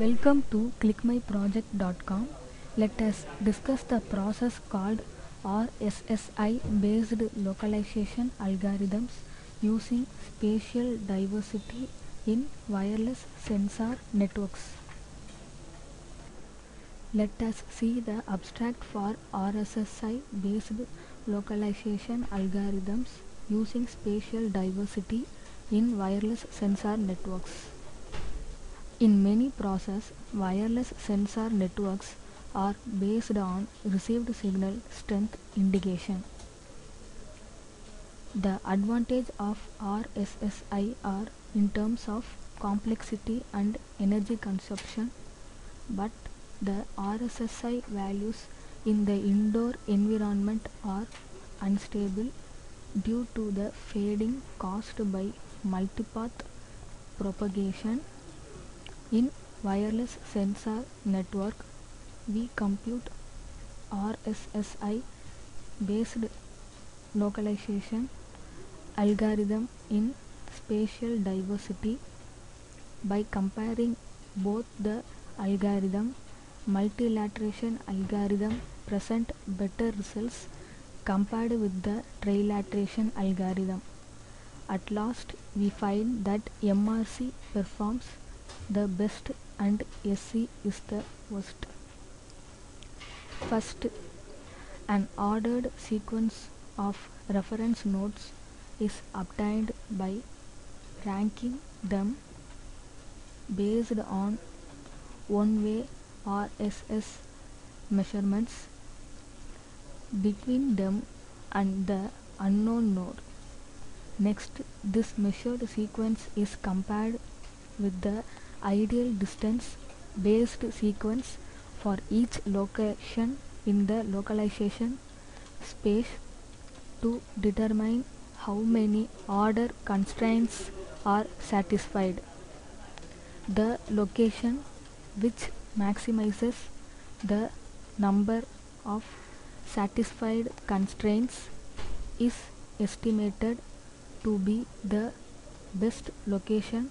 Welcome to clickmyproject.com. Let us discuss the process called RSSI based localization algorithms using spatial diversity in wireless sensor networks. Let us see the abstract for RSSI based localization algorithms using spatial diversity in wireless sensor networks. In many process, wireless sensor networks are based on received signal strength indication. The advantage of RSSI are in terms of complexity and energy consumption, but the RSSI values in the indoor environment are unstable due to the fading caused by multipath propagation. In wireless sensor network, we compute RSSI based localization algorithm in spatial diversity by comparing both the algorithm multilateration algorithm present better results compared with the trilateration algorithm. At last, we find that MRC performs the best and SC is the worst. First, an ordered sequence of reference nodes is obtained by ranking them based on one-way RSS measurements between them and the unknown node. Next, this measured sequence is compared with the ideal distance based sequence for each location in the localization space to determine how many order constraints are satisfied. The location which maximizes the number of satisfied constraints is estimated to be the best location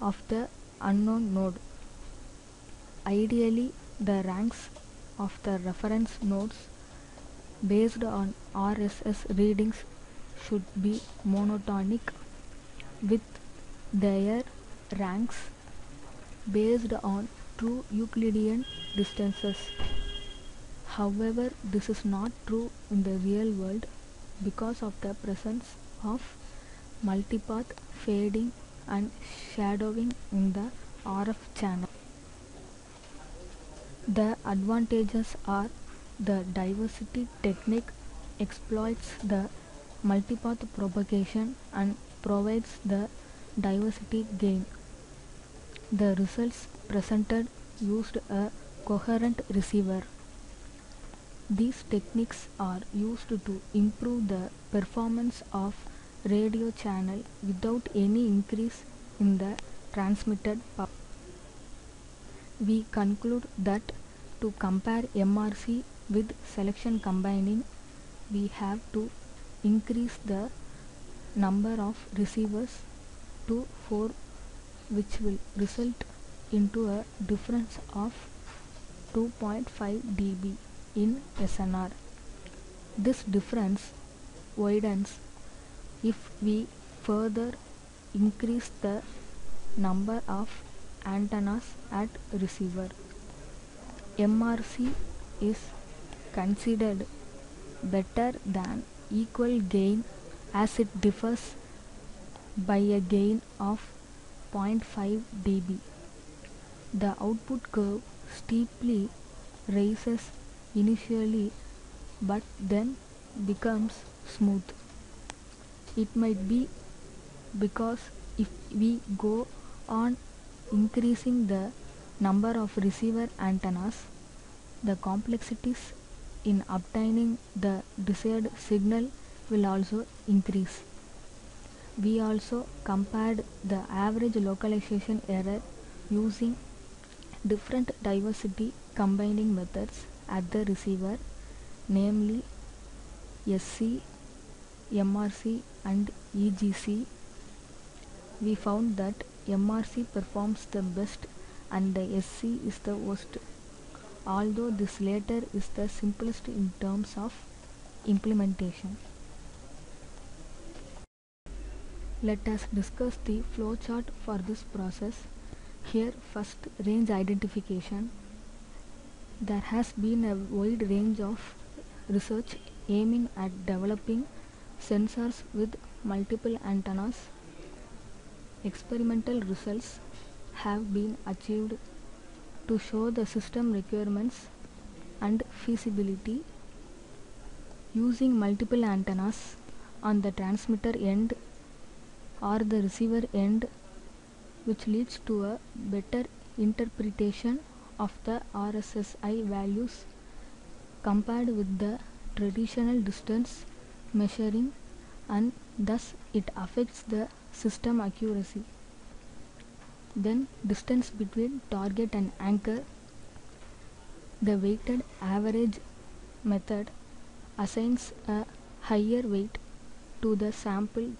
of the unknown node. Ideally, the ranks of the reference nodes based on RSS readings should be monotonic with their ranks based on true Euclidean distances. However, this is not true in the real world because of the presence of multipath fading and shadowing in the RF channel. The advantages are the diversity technique exploits the multipath propagation and provides the diversity gain. The results presented used a coherent receiver. These techniques are used to improve the performance of radio channel without any increase in the transmitted power. We conclude that to compare MRC with selection combining, we have to increase the number of receivers to 4 which will result into a difference of 2.5 dB in SNR. This difference widens if we further increase the number of antennas at receiver. MRC is considered better than equal gain as it differs by a gain of 0.5 dB. The output curve steeply rises initially but then becomes smooth. It might be because if we go on increasing the number of receiver antennas, the complexities in obtaining the desired signal will also increase. We also compared the average localization error using different diversity combining methods at the receiver namely SC, MRC and EGC. We found that MRC performs the best and the SC is the worst, although this latter is the simplest in terms of implementation. Let us discuss the flowchart for this process. Here first range identification. There has been a wide range of research aiming at developing sensors with multiple antennas. Experimental results have been achieved to show the system requirements and feasibility using multiple antennas on the transmitter end or the receiver end which leads to a better interpretation of the RSSI values compared with the traditional distance measuring and thus it affects the system accuracy. Then distance between target and anchor. The weighted average method assigns a higher weight to the sample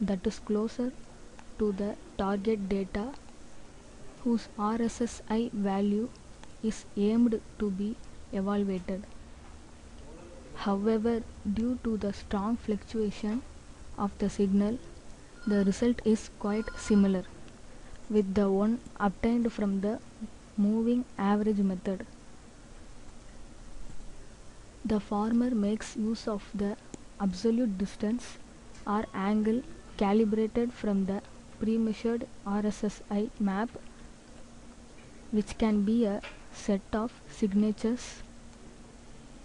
that is closer to the target data whose RSSI value is aimed to be evaluated. However, due to the strong fluctuation of the signal, the result is quite similar with the one obtained from the moving average method. The former makes use of the absolute distance or angle calibrated from the pre-measured RSSI map which can be a set of signatures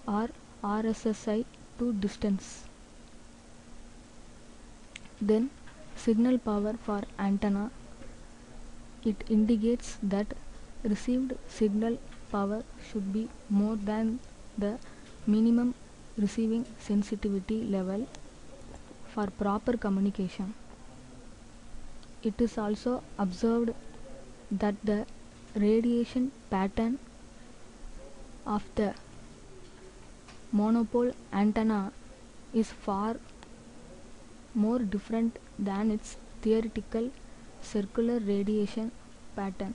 or RSSI to distance. Then signal power for antenna it indicates that received signal power should be more than the minimum receiving sensitivity level for proper communication. It is also observed that the radiation pattern of the monopole antenna is far more different than its theoretical circular radiation pattern.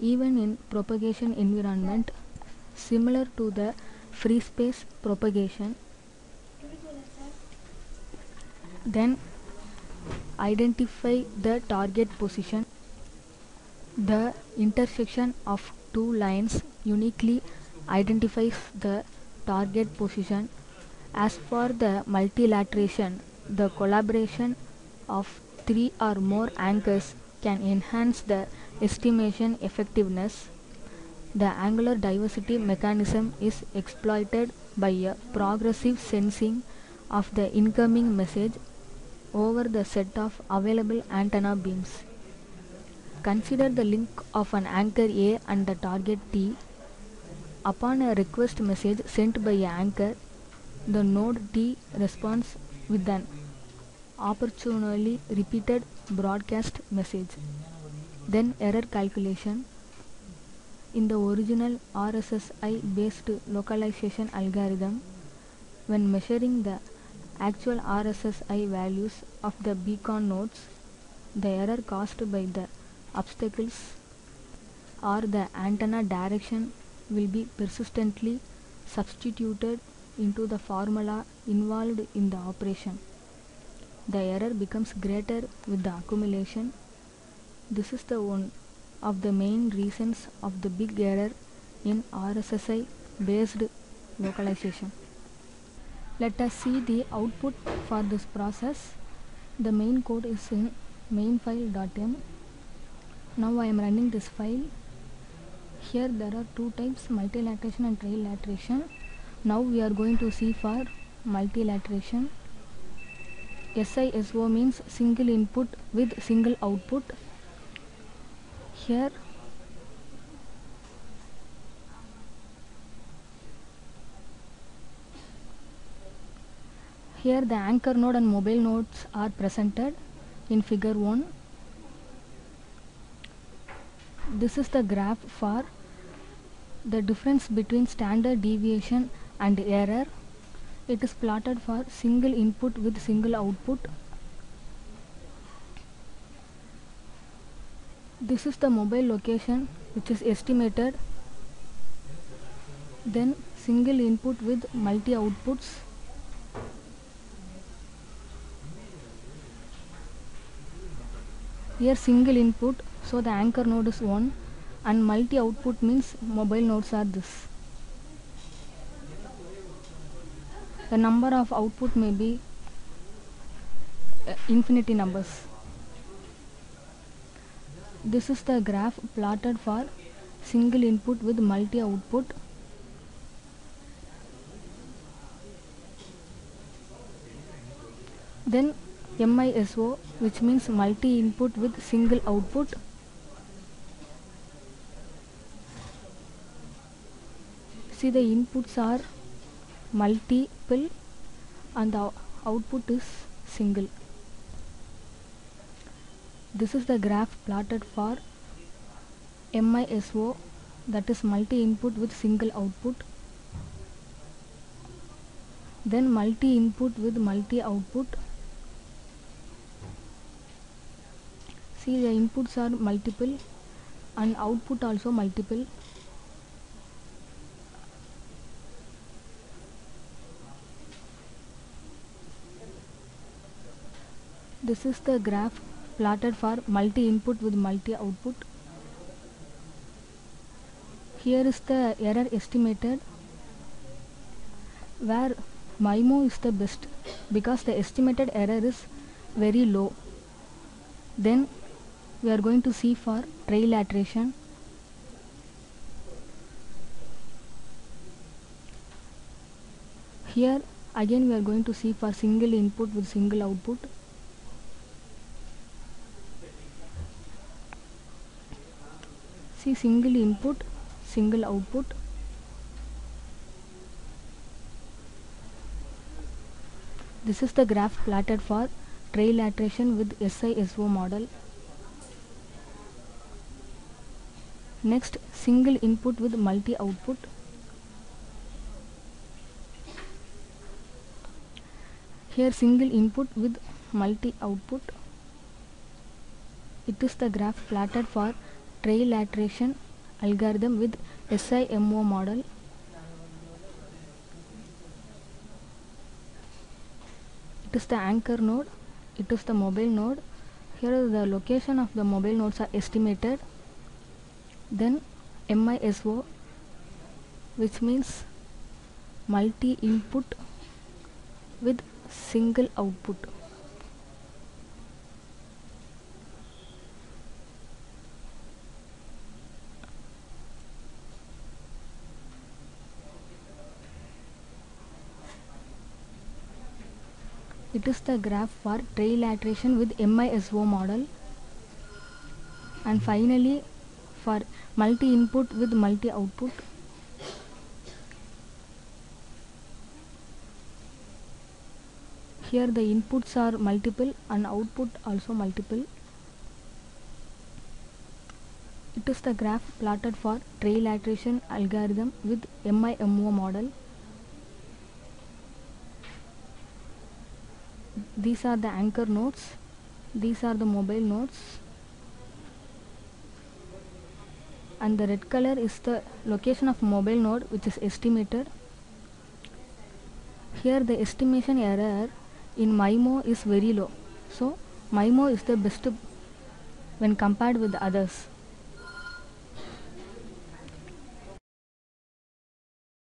Even in propagation environment similar to the free space propagation then identify the target position the intersection of two lines uniquely identifies the target position as for the multilateration the collaboration of three or more anchors can enhance the estimation effectiveness the angular diversity mechanism is exploited by a progressive sensing of the incoming message over the set of available antenna beams. Consider the link of an anchor A and the target T. Upon a request message sent by an anchor, the node T responds with an opportunely repeated broadcast message. Then error calculation. In the original RSSI based localization algorithm, when measuring the actual RSSI values of the beacon nodes, the error caused by the obstacles or the antenna direction will be persistently substituted into the formula involved in the operation. The error becomes greater with the accumulation. This is the one of the main reasons of the big error in RSSI based localization. Let us see the output for this process. The main code is in mainfile.m. Now I am running this file. Here there are two types multilateration and trilateration. Now we are going to see for multilateration. SISO means single input with single output. Here Here the anchor node and mobile nodes are presented in figure 1. This is the graph for the difference between standard deviation and error. It is plotted for single input with single output. this is the mobile location which is estimated then single input with multi outputs here single input so the anchor node is 1 and multi output means mobile nodes are this. The number of output may be uh, infinity numbers. This is the graph plotted for single input with multi output then MISO which means multi input with single output see the inputs are multiple and the output is single. This is the graph plotted for MISO that is multi input with single output. Then multi input with multi output. See the inputs are multiple and output also multiple this is the graph plotted for multi input with multi output here is the error estimated where MIMO is the best because the estimated error is very low. Then we are going to see for trilateration here again we are going to see for single input with single output see single input single output. This is the graph plotted for trilateration with SISO model. Next single input with multi output. Here single input with multi output. It is the graph plotted for trilateration algorithm with SIMO model. It is the anchor node. It is the mobile node. Here the location of the mobile nodes are estimated. Then MISO which means multi input with single output it is the graph for trilateration with MISO model. And finally for multi input with multi output here the inputs are multiple and output also multiple. It is the graph plotted for trilateration algorithm with MIMO model these are the anchor nodes. These are the mobile nodes. And the red color is the location of mobile node which is estimated here the estimation error in MIMO is very low. So MIMO is the best when compared with the others